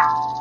Música